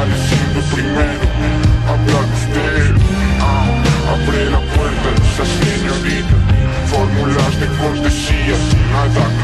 Habrá sido primero, hablar usted. Ah, abre la puerta, esa señorita. Fórmulas de cortesía, nada